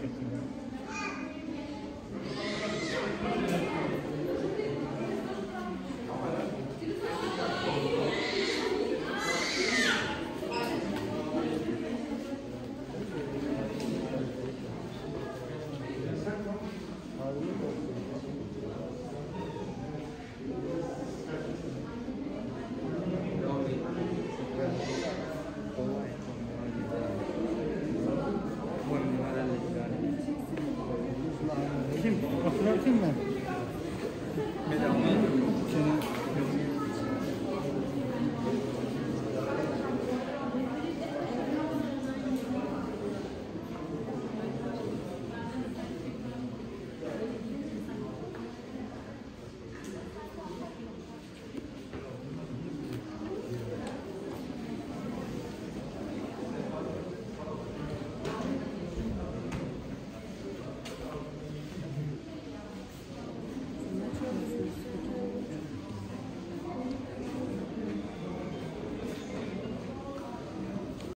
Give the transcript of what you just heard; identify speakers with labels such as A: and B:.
A: think you. Kim? Oturur kim ben?